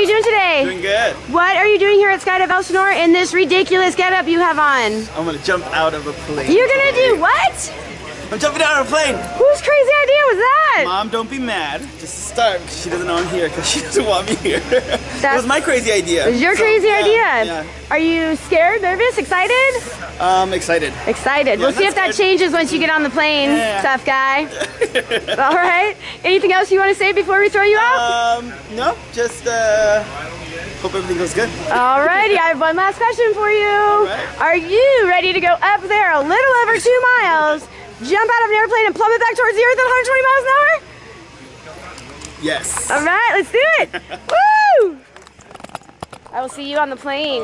you doing today? Doing good. What are you doing here at Skydive Elsinore in this ridiculous getup you have on? I'm gonna jump out of a plane. You're gonna do what? I'm jumping out of a plane. Whose crazy idea was that? Mom, don't be mad. Just start because she doesn't know I'm here because she doesn't want me here. that was my crazy idea. It was your So, crazy yeah, idea. Yeah. Are you scared, nervous, excited? Um, excited. Excited. Yeah, we'll see if that changes once you get on the plane, Yeah. tough guy. All right. Anything else you want to say before we throw you out? Um, no, just uh, hope everything goes good. All righty. I have one last question for you. right. Are you ready to go up there a little over two miles, jump out of an airplane, and plummet back towards the earth at 120 miles an hour? Yes. All right, let's do it. Woo! I will see you on the plane.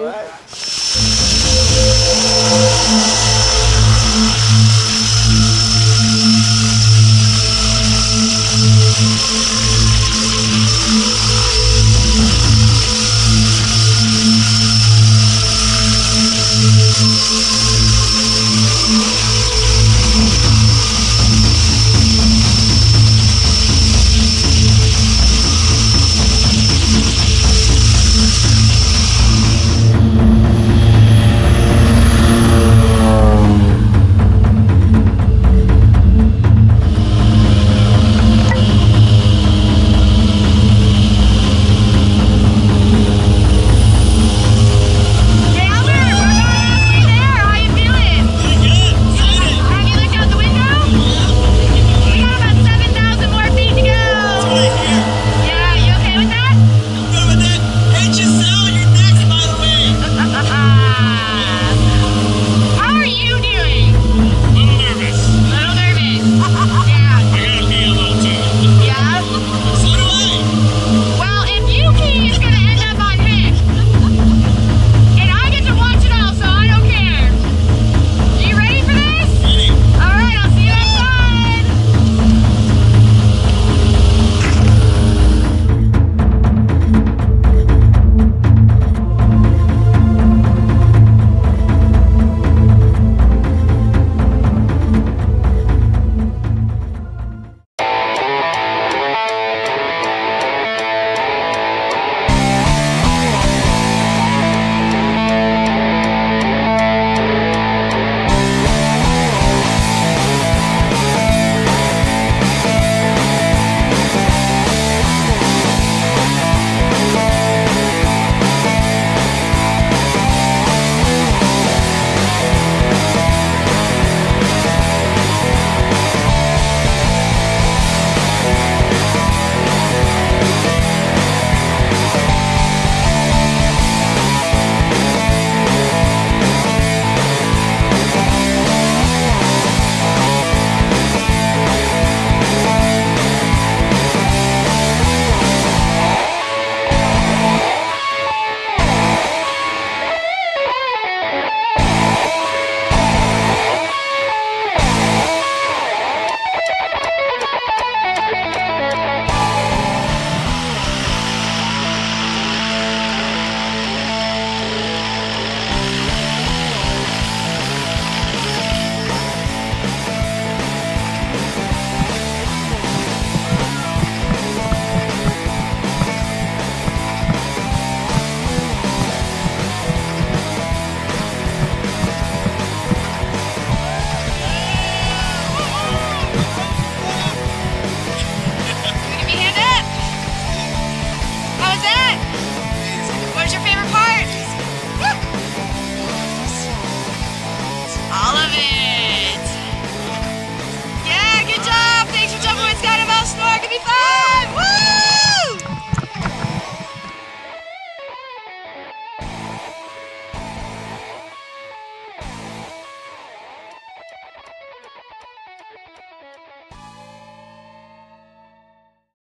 Pastor, gritar!